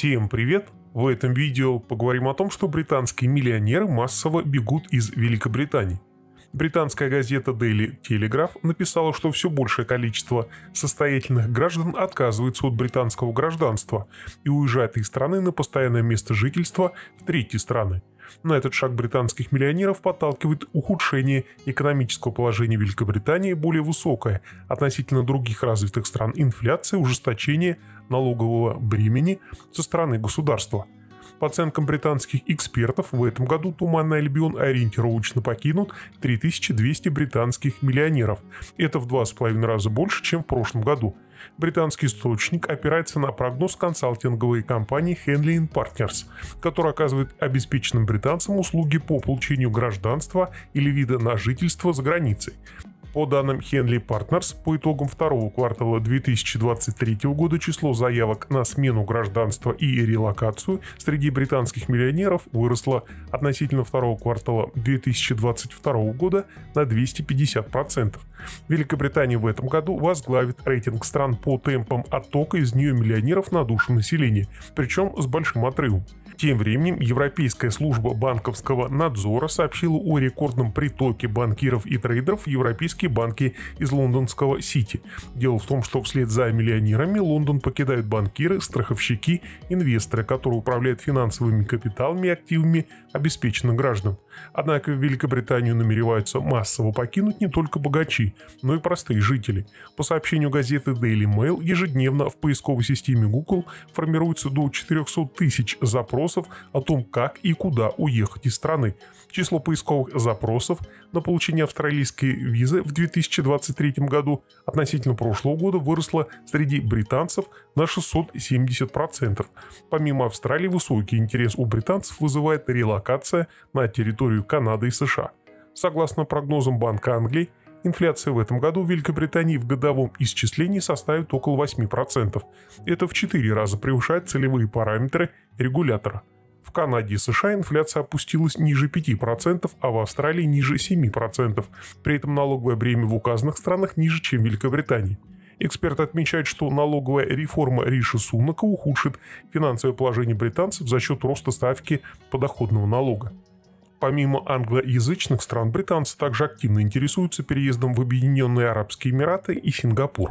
Всем привет! В этом видео поговорим о том, что британские миллионеры массово бегут из Великобритании. Британская газета Daily Telegraph написала, что все большее количество состоятельных граждан отказывается от британского гражданства и уезжает из страны на постоянное место жительства в третьи страны. На этот шаг британских миллионеров подталкивает ухудшение экономического положения Великобритании, более высокое относительно других развитых стран инфляция, ужесточение налогового бремени со стороны государства – по оценкам британских экспертов, в этом году Туманный Альбион ориентировочно покинут 3200 британских миллионеров. Это в два с половиной раза больше, чем в прошлом году. Британский источник опирается на прогноз консалтинговой компании Henley Partners, которая оказывает обеспеченным британцам услуги по получению гражданства или вида на жительство за границей. По данным Henley Partners, по итогам второго квартала 2023 года число заявок на смену гражданства и релокацию среди британских миллионеров выросло относительно второго квартала 2022 года на 250%. Великобритания в этом году возглавит рейтинг стран по темпам оттока из нее миллионеров на душу населения, причем с большим отрывом. Тем временем Европейская служба банковского надзора сообщила о рекордном притоке банкиров и трейдеров в европейские банки из лондонского Сити. Дело в том, что вслед за миллионерами Лондон покидают банкиры, страховщики, инвесторы, которые управляют финансовыми капиталами и активами обеспеченных граждан. Однако в Великобританию намереваются массово покинуть не только богачи, но и простые жители. По сообщению газеты Daily Mail, ежедневно в поисковой системе Google формируется до 400 тысяч запросов о том, как и куда уехать из страны. Число поисковых запросов на получение австралийской визы в 2023 году относительно прошлого года выросло среди британцев на 670%. Помимо Австралии, высокий интерес у британцев вызывает релокация на территорию Канады и США. Согласно прогнозам Банка Англии, Инфляция в этом году в Великобритании в годовом исчислении составит около 8%. Это в 4 раза превышает целевые параметры регулятора. В Канаде и США инфляция опустилась ниже 5%, а в Австралии ниже 7%. При этом налоговое бремя в указанных странах ниже, чем в Великобритании. Эксперт отмечает, что налоговая реформа Риши Сунака ухудшит финансовое положение британцев за счет роста ставки подоходного налога. Помимо англоязычных стран, британцы также активно интересуются переездом в Объединенные Арабские Эмираты и Сингапур.